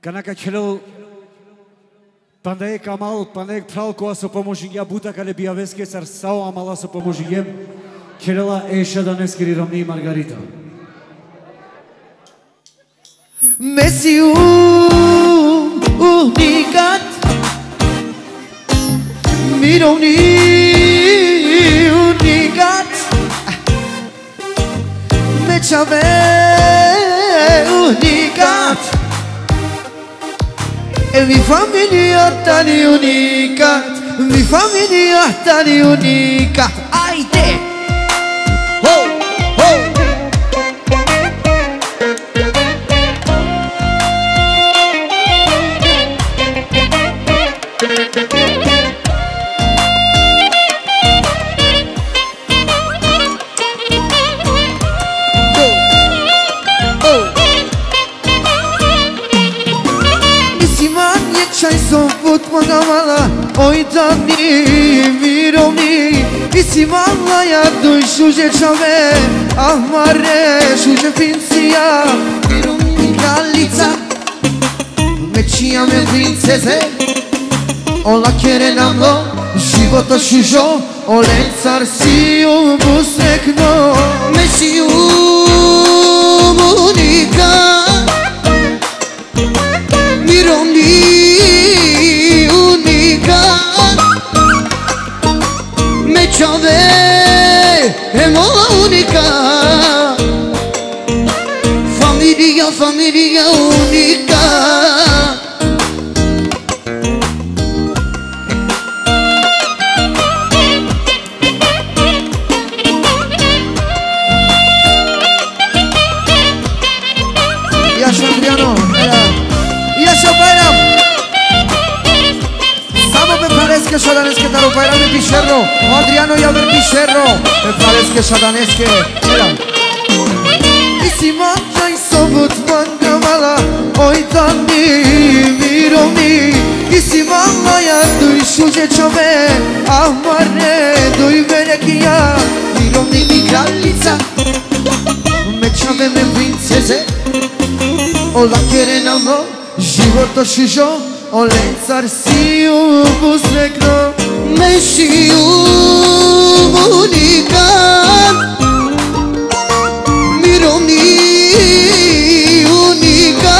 Канака челел Пандаe амал, пандаe прал која со поможиња бута кале бијавеске сар сао амала со поможињем. Челела еша да не скриромни Маргарита. Mesiu уникат, Mironi уникат, мечаве уникат. Mi familia tan única, mi familia tan única. rzeczowe, a w Mareszu, że fincja Realica, meciamy princezę Ola kiere nam lo, života šižo Olen car si ju busekno Mesiu munika Надеша Данеске, Мирам. И си мањај собот мангамала, ој тани миро ми. И си мамаја дуј шуќе чоме, амаре дуј верекија. Миро ми ми кралица, ме чаве ме принцезе. Ола кере намо, живото шижо, оле цар си убуснекно, ме шију. comunican Miro ni unica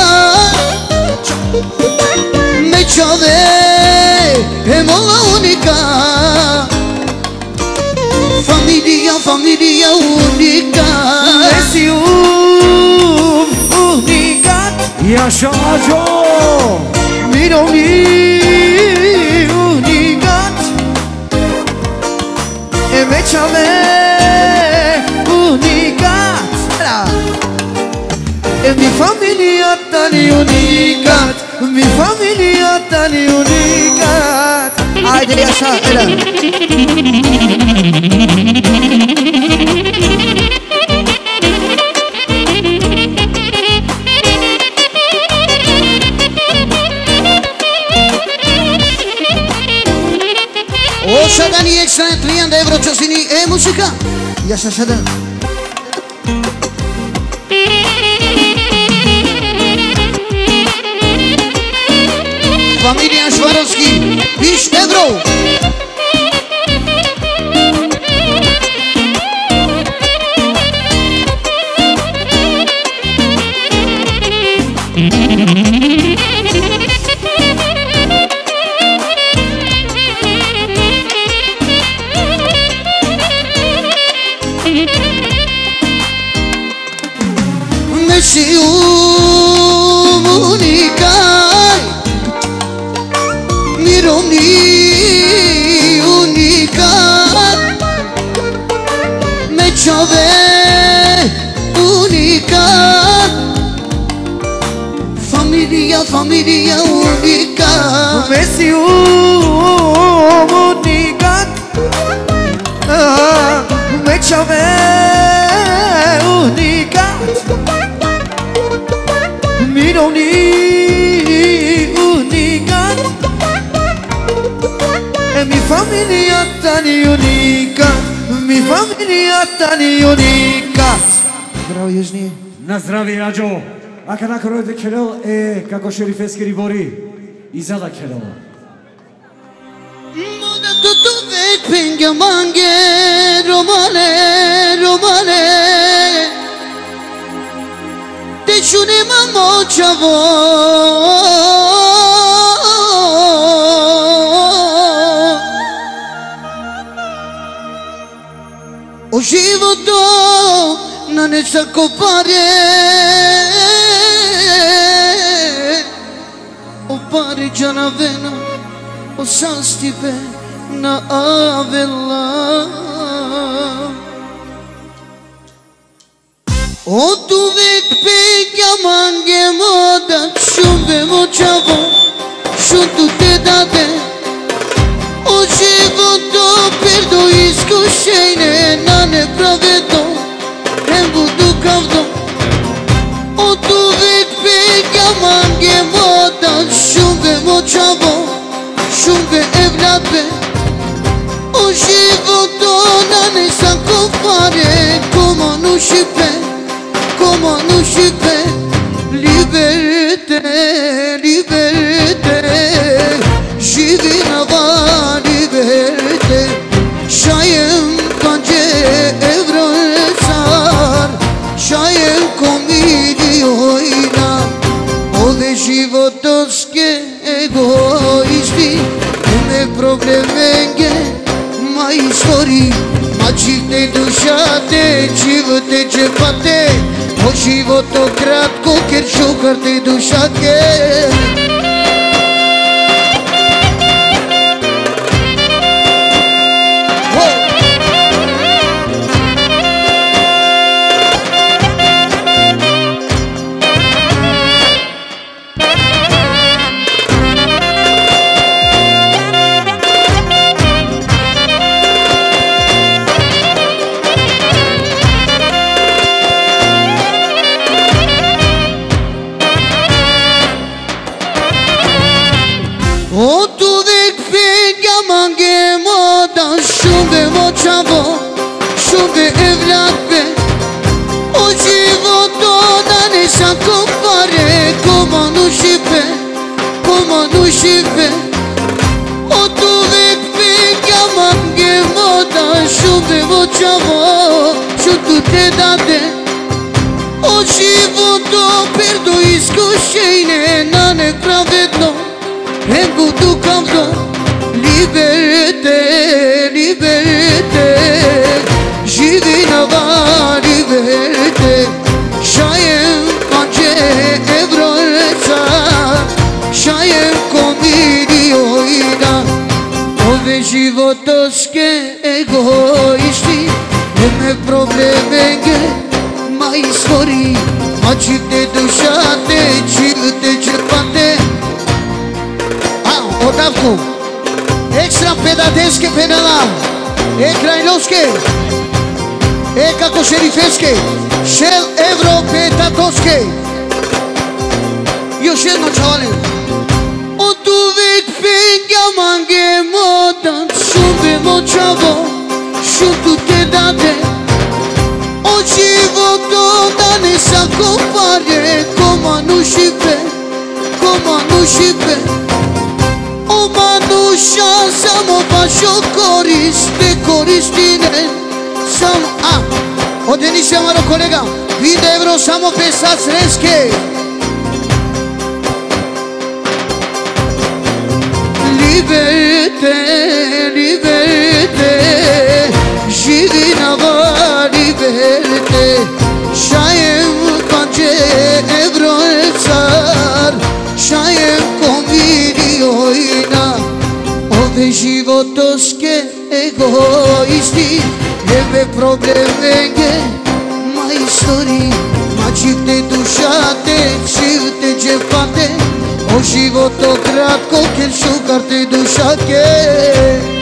Me chove e mola unica Familia, familia unica Nesi unica Yaşa Aco Miro ni becciame unica. E mi famiglia tali unica. Mi famiglia tali unica. Haydi yaşa Eren O Shadani extra 30 euro Часини е музика. Jaša Šadan Familija Švarovski Viš evro Mesi tani unikat Mi familija tani unikat Bravo Južni На здравје Аџо! Ака накројте керел е како шерифески рибори. И зада керела. Moda tutto vek penga mange romane romane Te shune mamo chavo O životu na nečako pare. O pare džanavena O sastipe na avela. Od uvek pekja mange moda Šube močavo Šutu te dade. scene nane provedo hem budu kavdo o tu vet pe gaman gemoda shumë moçavo shumë evlabe o životo nane sa kofare. Como nu shipe como nu shipe liberté. again. Eme problemenge Ma istori Ma čivne dušate Čivte čepate A, odavku Ekstra pedadeske penala E krajnovske E kako šerifeske Šel evro petatoske. Još jedno čavali. Od uvek penja mange modan Šube moćavo Šutu compare Coma nu și pe Coma nu și pe. O manușa să mă faci o coris coriste Coristine Sam a O denise amaro colega Vide vreo să mă pesați resche. Liberte, liberte Și din avă liberte negro el zar Shaem convini oina Ove životos ke egoisti Eve probleme ke ma istorii Ma civte dușate, civte gefate O životokrat, kokel su carte dușate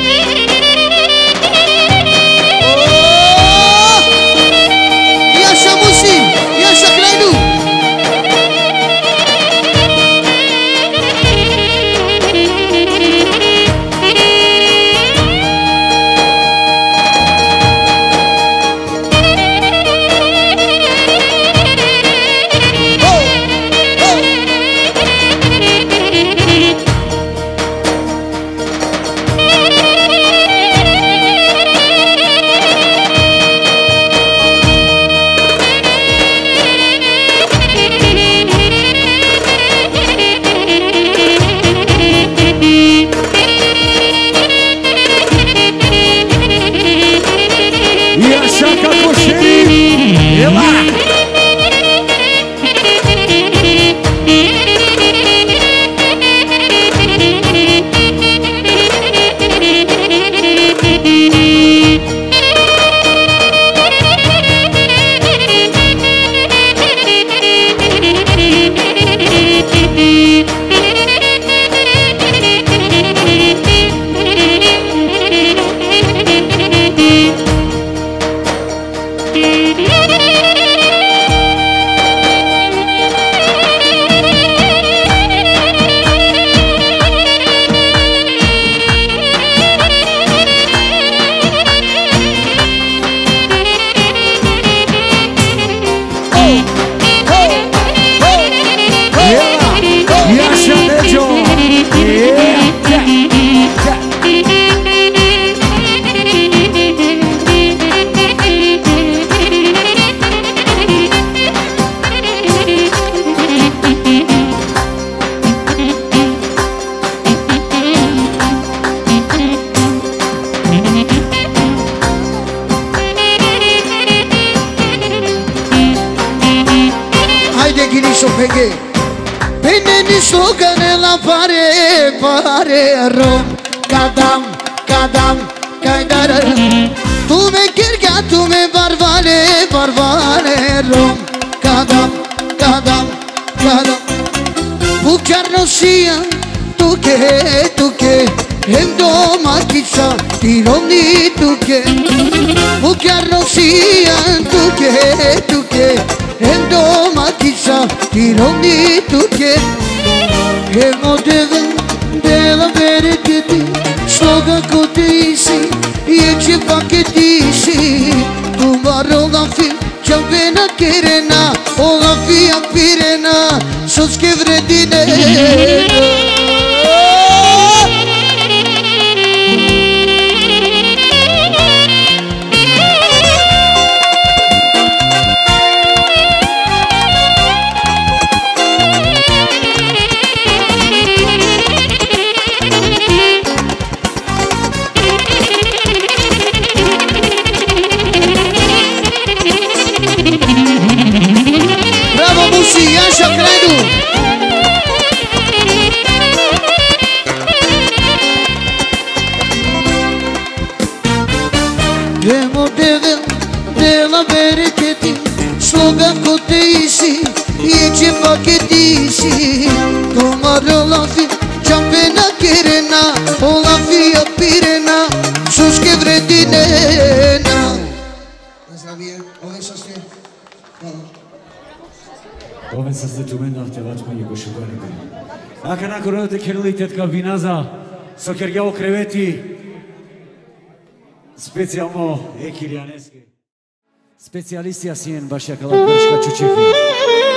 και του και εντομάτισα την όνη του και μου κι αρρωσία του και του και εντομάτισα την όνη του και εγώ δεν δεν βέρετε στο κακό τύση η έξι πακετήσει του βαρό γαφή κι αν κερένα ο γαφή απειρένα σως και тетка виназа со Кергео кревети специјално екилјанеске. Специјалисти асиен баш јакала гршка чучеки.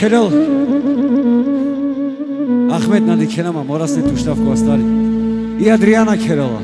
Келел. Ахмет нади келама, морас не туштавко остали. И Адриана келела.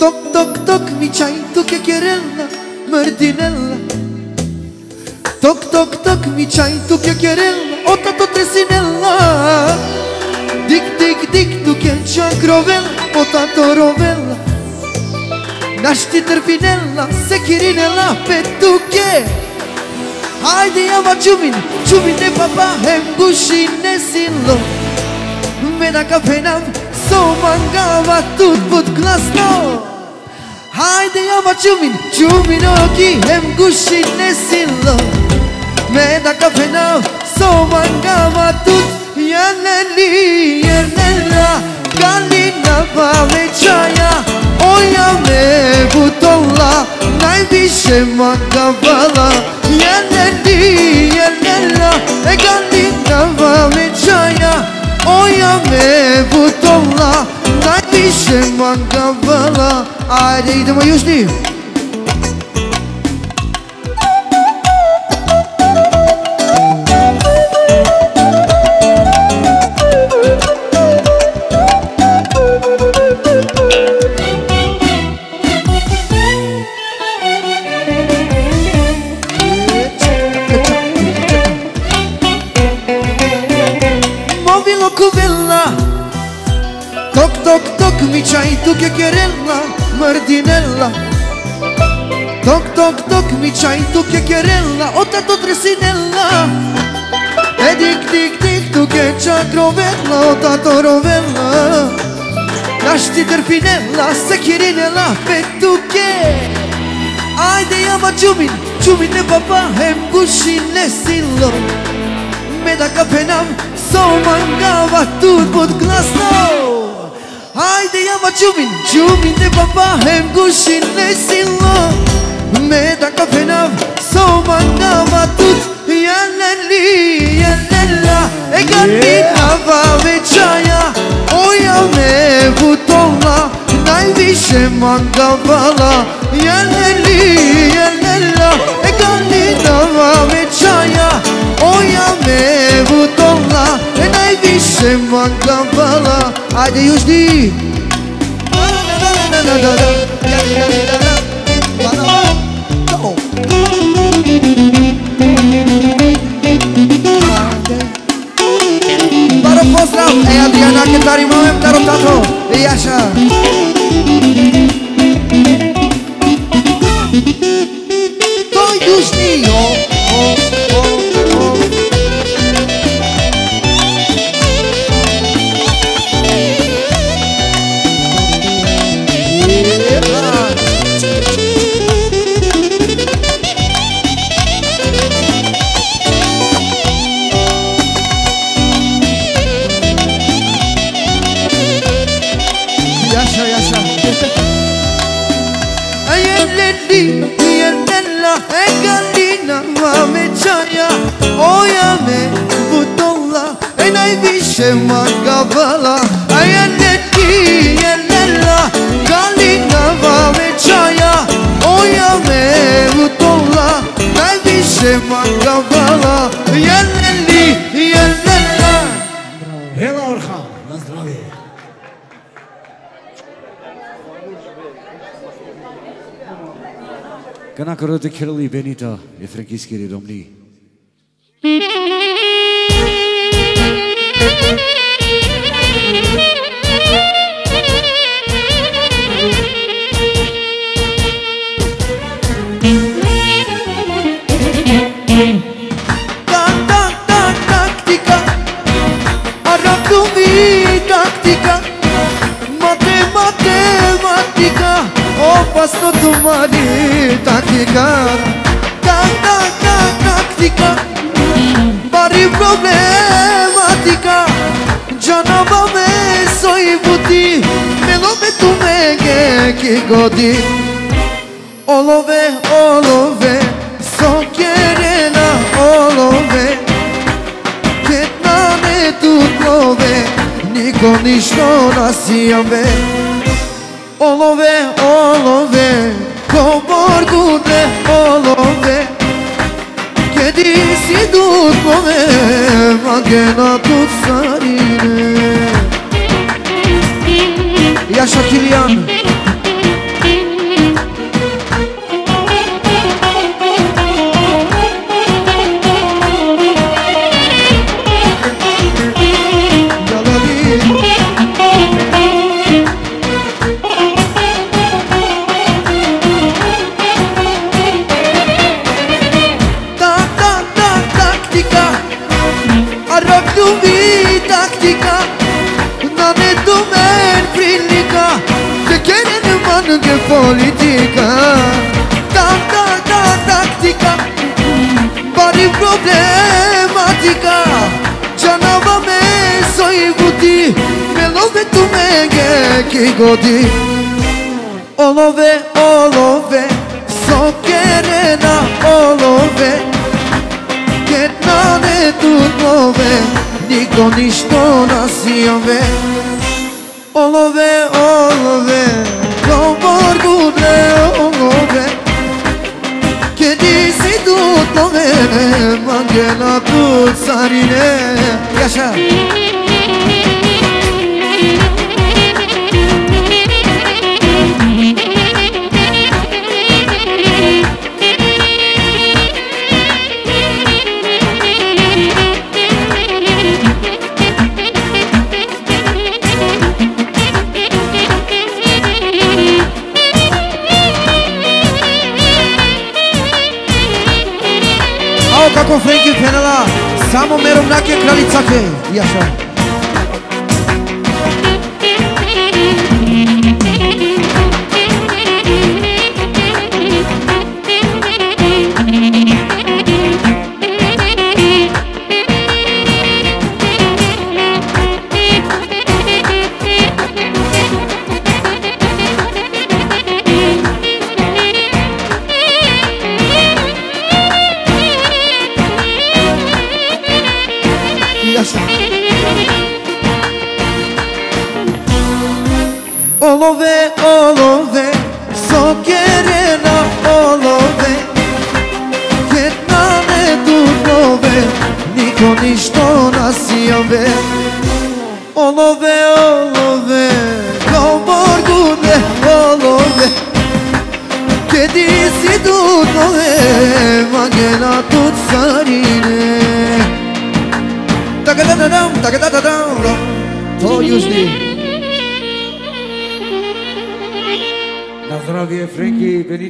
Ток, ток, ток, ми чај тук е керела Мрдинела Ток, ток, ток, ми чај тук е керела Отато тресинела Дик, дик, дик, тук е чакровела Отато ровела. Нашти трфинела, се киринела, петуке Хајде јава чумин, чумине папа, хем гуши не сило. Мена so mangava tut put glasno. Hajde java čumin, čumin oki hem guši nesilo Meda kafena so mangava tut yaneli yerlera Galina paleçaya oya me butonla Najdişe mangavala yaneli yerlera e Galina paleçaya Oja me butolla Daj mi še manga vëlla. Ajde, idemo južni Ajde mi chai tu che querella Mardinella. Toc toc toc mi chai tu che querella O te tu tresinella E dic dic dic tu che ciacrovella O tato rovella. Nasci terfinella se chirinella Pe tu che Ajde jama gjumin, gjumin e papa E mgushin e silon Me da kapenam, so mangava tur pod glasno. Haydi yama çumin Çumin de baba hem gushin ne silo Me da kafenav so manga matut Yaleli yalela Egan bin hava ve çaya Oya mevutola Nayvişe manga vala Yaleli yalela Egan bin hava ve çaya Oya mevutola vidi se magda vala Ajde još di. Baro pozdrav, e eh, Adriana mamem tato I jaša To już vala Ayanetti yenella ah. Galina vave çaya. Oyame utola Nadi se mangavala Yenelli yenella Hela Orhan. Na zdravje Këna kërëtë kërëli Benita e frekiskiri domni Thank you. опасно тумани тактика Так, так, так, тактика Бари проблематика Canıma mesai buti Melometu mege ki godi Olove, olove So kerena olove Ketna me tutlove Niko ništo nasijam ve Niko ništo nasijam ve olove, olove Komordune, olove. Kedisi tutmove, magena tutsarine Yaşa Kilian Yaşa Kilian друге политика. Так, так, так, тактика. Бари проблематика. Чанава месо и води Меловето ме ги годи. Олове, олове Сокерена олове. Кетна не турлове Нико ништо нас јове Олове, олове. dudore Kendisi dudore Mangela kutsarine Yaşa Yaşa.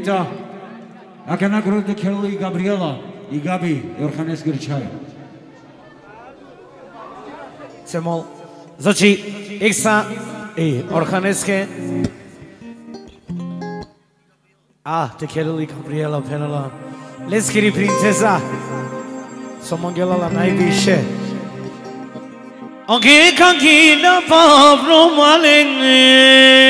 Френки, Бенита. Ака наградне Кело и Габриела и Габи, Јорханес Грчај. Се мол. Значи, екса и Орханеске. А, те Кело и Габриела Пенела. Лескири принцеса. Сомонгелала највише. Оге кагина павро Малене.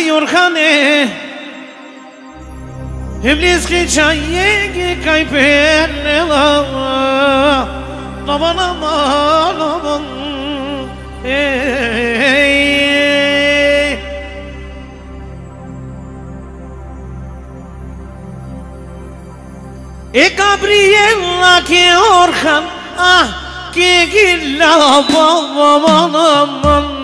یورخانه ابلیس کی چاہیے کہ کئی پھیرنے لگا لبن لبن E Gabriella ki Orhan ah ki gilla babam aman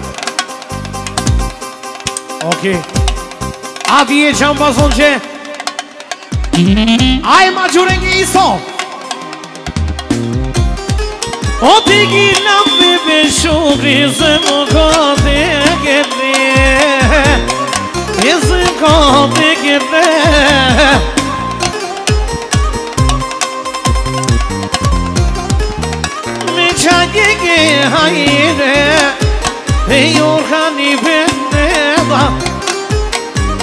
Okej. Okay. A vjeqëm pason që Aj ma gjure një iso. O të gjina me beshuri Se më kote kete E se kote kete Me qa gjege hajre E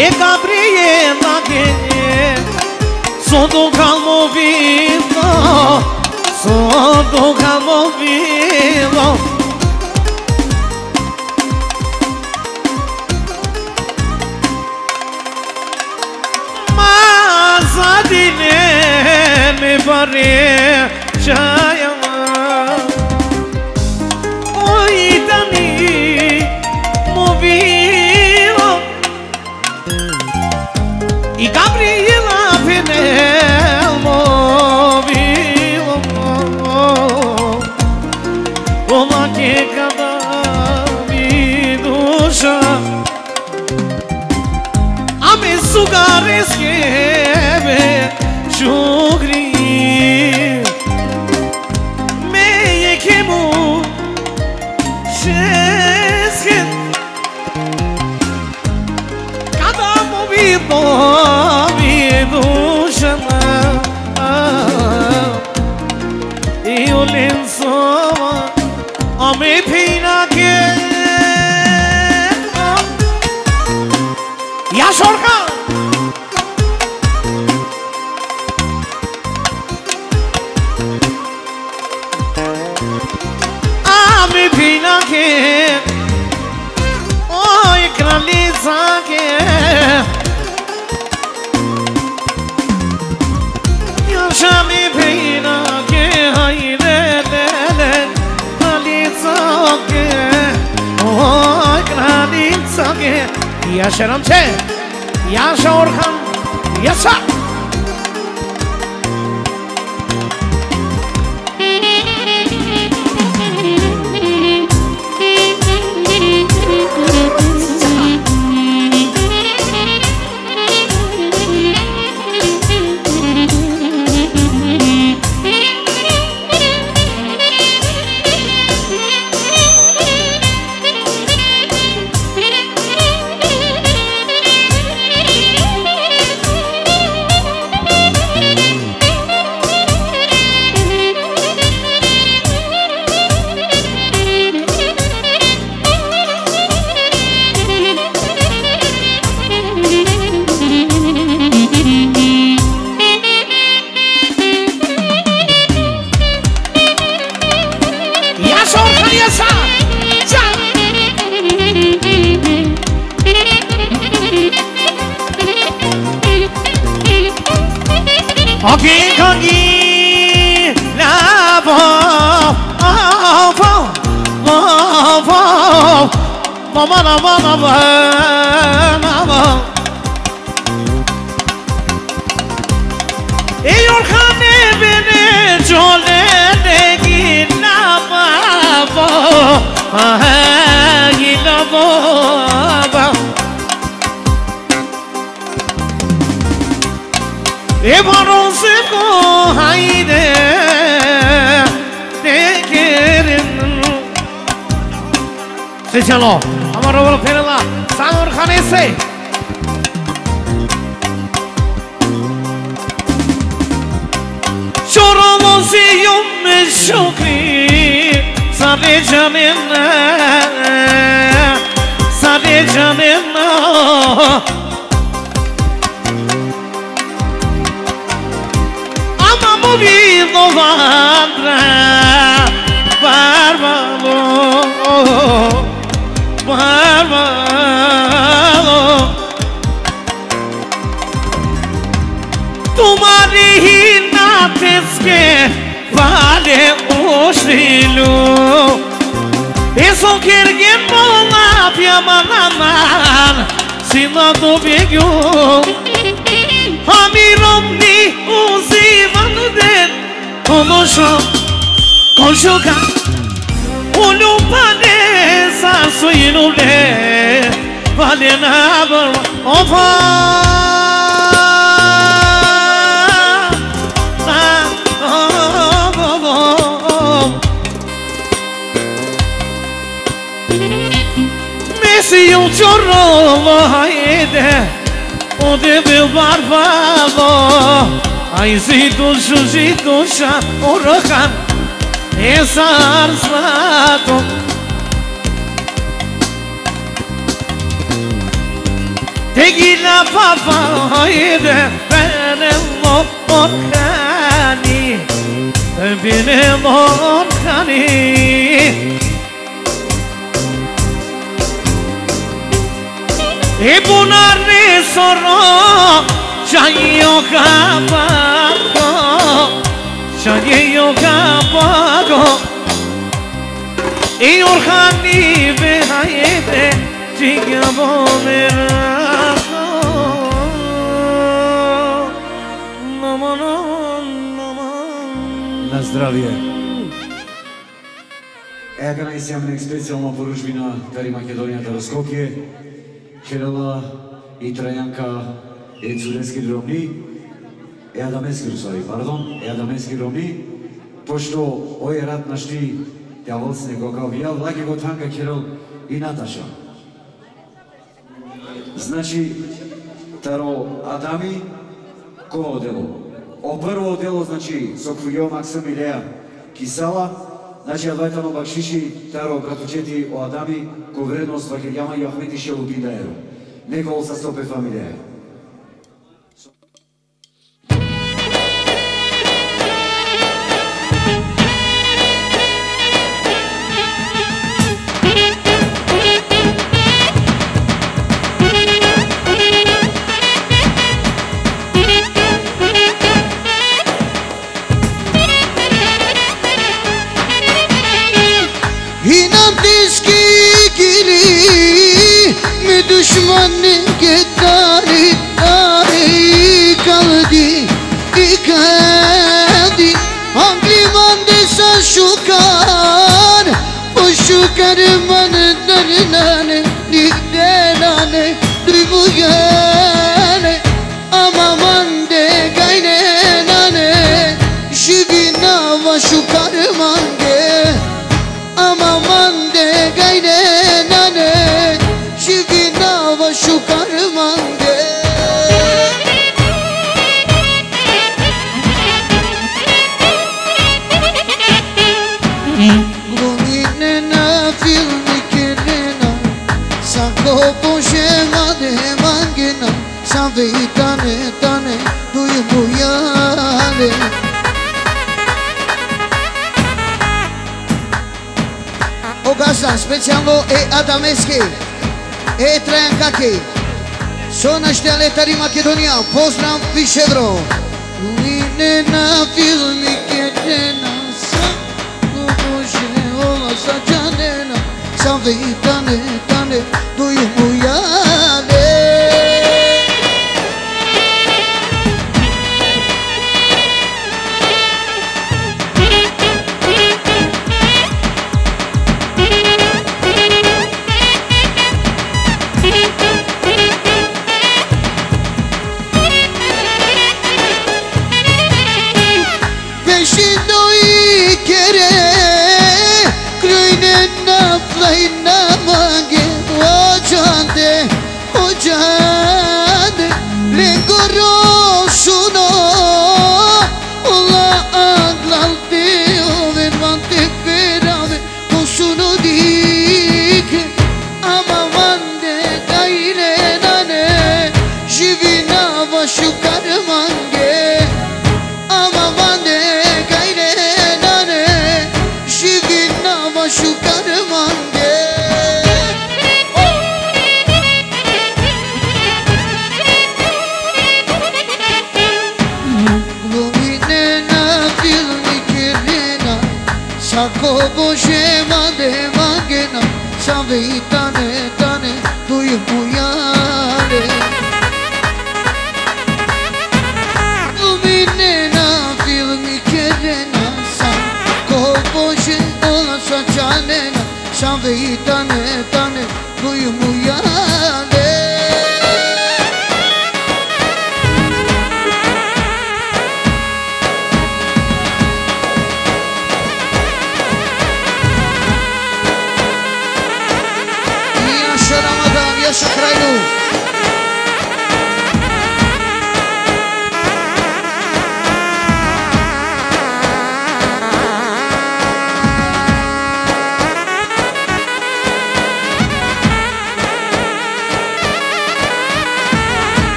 E ka Gabriel Maguinha So do Calmovino So do Calmovino Ma a me varre Já yasa. Can. Oki kogi lavo Ovo Ovo Mama na mama mama. Ey orhan evini colen চলো আমার ওপর ফেলে না সাগর খান এসে Çorulu siyum meşuki Sarı canına Sarı canına Ama bu bir dolandıra Var malo Var malo Tumari hi na o shrilu Iso kirgin bolla pjamananan Sina do begju Hamiromni uzivan den Konuşo Konşuka Ulu pane Sarsuyinu le Valena var Ofa provide O deve barbado Ai zidu shuzi dusha Orokan Esa arslato Tegila papa Hayde Bene lokani Bene lokani benim orkani Benim orkani E bunare soro Chayo kapago Chayo kapago E orhani be hayete Chigabo merako Namo namo На здравие. Ега најсјавна специјална поручбина Кари Македонијата до Скопје, Керала и Трајанка е Цуденски ромни, е Адамески сори, пардон, е Адамески ромни, пошто ој рад нашти дјаволцне го кавија, влаги го танка Керал и Наташа. Значи, таро Адами, кој одело? О прво дело, значи, со Кујо Максим Илеја Кисала, значи, ја на бакшиши, таро братучети о Адами, ко вредност Вакирјама и Ахмети еру, Некол са стопе фамилија. düşmanı gittari tari kaldı dikadi Hangliman desen şu kar Bu şu karmanın derine Django e Adameski e Trenkaki su na šteletari Makedonija. Pozdrav Višegro. Ni ne na filmi kjetena sam Kukuše ola sa džanena Sam vi tane tane.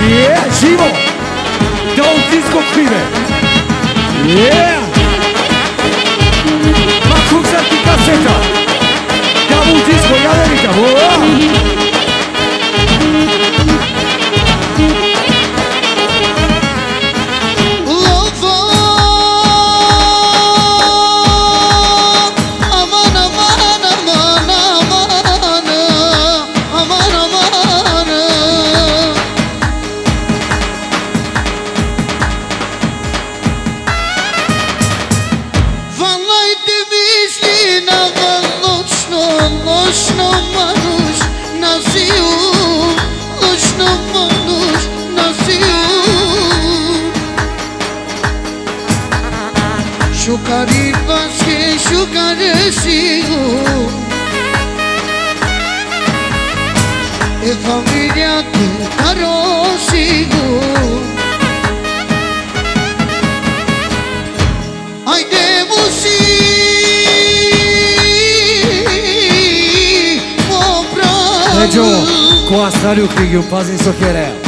Е, живо! Даутинско пиве! Е! Макруксарки касета! Даутинско јадерика! Уа! olha o que o Paz em Soquerel.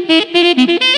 Thank you.